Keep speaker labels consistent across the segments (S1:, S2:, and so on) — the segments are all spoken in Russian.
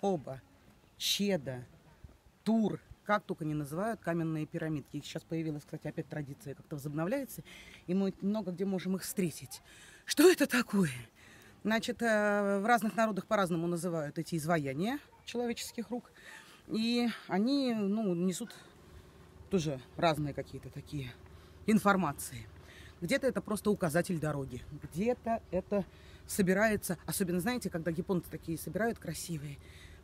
S1: Оба. Чеда, Тур, как только не называют каменные пирамидки. Сейчас появилась, кстати, опять традиция как-то возобновляется, и мы много где можем их встретить. Что это такое? Значит, э, в разных народах по-разному называют эти изваяния человеческих рук. И они ну, несут тоже разные какие-то такие информации. Где-то это просто указатель дороги, где-то это собирается, особенно, знаете, когда японцы такие собирают красивые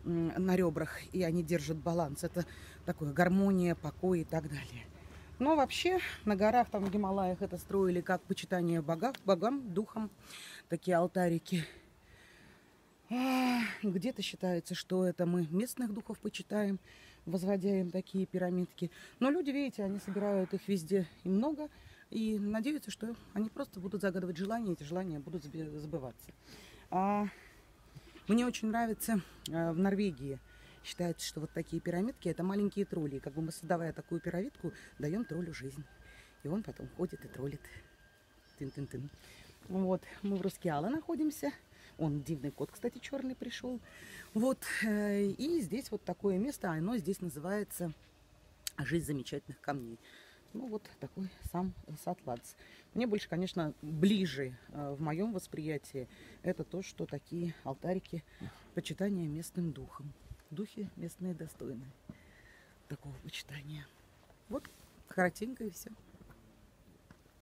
S1: на ребрах, и они держат баланс. Это такое гармония, покой и так далее. Но вообще на горах, там в Гималаях это строили как почитание богам, богам духам, такие алтарики. Где-то считается, что это мы местных духов почитаем, возводя им такие пирамидки. Но люди, видите, они собирают их везде и много, и надеются, что они просто будут загадывать желания, и эти желания будут сбываться. А мне очень нравится а, в Норвегии Считается, что вот такие пирамидки это маленькие тролли. И как бы мы, создавая такую пирамидку, даем троллю жизнь. И он потом ходит и троллит. Тын-тын-тын. Вот, мы в Рускеала находимся. Он дивный кот, кстати, черный пришел. Вот, э, и здесь вот такое место, оно здесь называется «Жизнь замечательных камней». Ну, вот такой сам Сатладс. Мне больше, конечно, ближе э, в моем восприятии это то, что такие алтарики почитания местным духом духе местные достойны такого почитания. Вот коротенько и все.